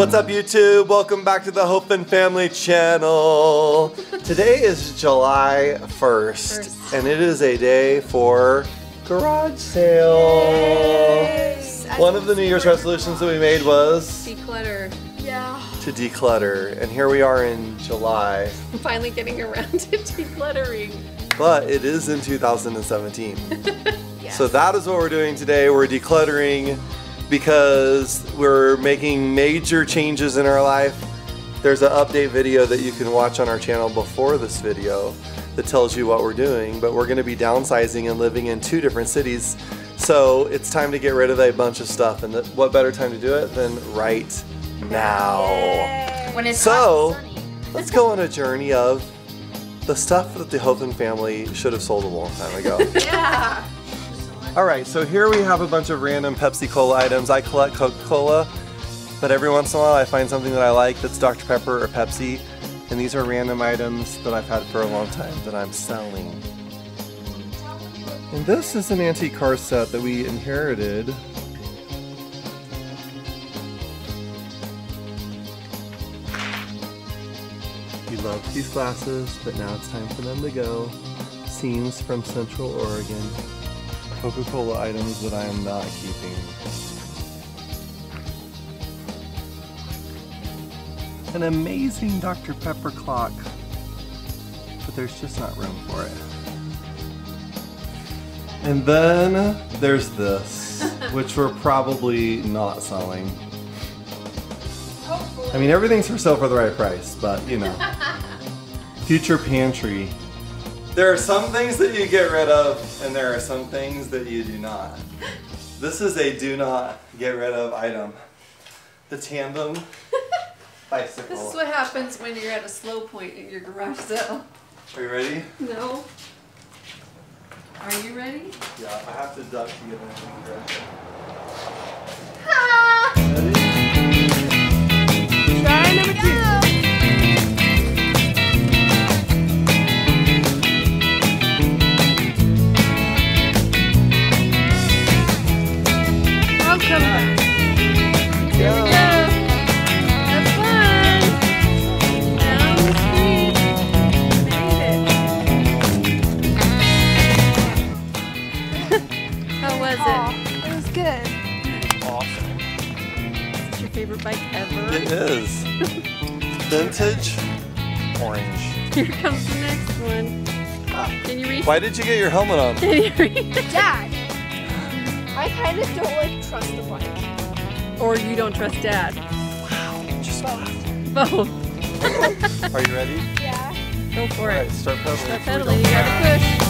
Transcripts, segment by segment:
What's up YouTube? Welcome back to the Hofen Family channel. Today is July 1st First. and it is a day for garage sale. Yes. One of the New Year's resolutions that we made was Declutter. Yeah. to declutter and here we are in July, I'm finally getting around to decluttering. but it is in 2017. Yes. So that is what we're doing today. We're decluttering because we're making major changes in our life. There's an update video that you can watch on our channel before this video that tells you what we're doing, but we're gonna be downsizing and living in two different cities. So it's time to get rid of a bunch of stuff and what better time to do it than right now. When it's So-. Let's go on a journey of the stuff that the Hofen family should have sold a long time ago. yeah. All right, so here we have a bunch of random Pepsi Cola items. I collect Coca-Cola, but every once in a while I find something that I like that's Dr. Pepper or Pepsi, and these are random items that I've had for a long time that I'm selling. And this is an antique car set that we inherited. We loved these glasses, but now it's time for them to go. Scenes from Central Oregon. Coca-Cola items that I am not keeping. An amazing Dr. Pepper clock, but there's just not room for it. And then there's this, which we're probably not selling. I mean, everything's for sale for the right price, but you know. Future pantry. There are some things that you get rid of, and there are some things that you do not. This is a do not get rid of item. The tandem bicycle. This is what happens when you're at a slow point in your garage sale. Are you ready? No. Are you ready? Yeah, I have to duck to get in the direction. Favorite bike ever? It is. Vintage orange. Here comes the next one. Ah. Can you read? Why did you get your helmet on? Can you read? Dad, I kind of don't like trust the bike. Or you don't trust dad? Just Both. Are you ready? Yeah. Go for All right, it. start pedaling. Start pedaling. You gotta push.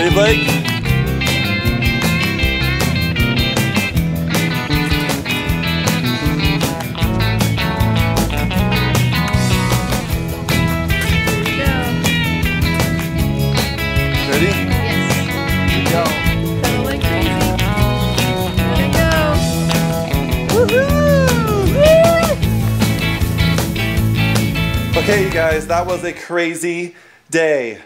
Oh. Ready, Blake? There you go. Ready? Yes. We go. Pedal like crazy. There you go. Okay, you guys, that was a crazy day.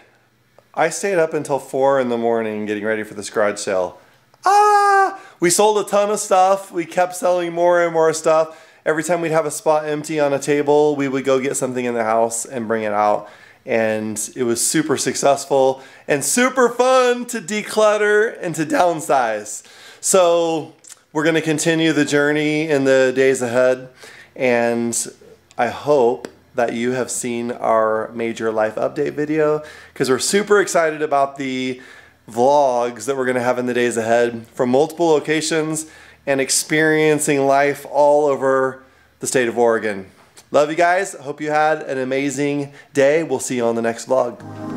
I stayed up until four in the morning getting ready for this garage sale. Ah! We sold a ton of stuff. We kept selling more and more stuff. Every time we'd have a spot empty on a table, we would go get something in the house and bring it out. And it was super successful and super fun to declutter and to downsize. So we're going to continue the journey in the days ahead. And I hope that you have seen our major life update video because we're super excited about the vlogs that we're going to have in the days ahead from multiple locations and experiencing life all over the state of Oregon. Love you guys. Hope you had an amazing day. We'll see you on the next vlog.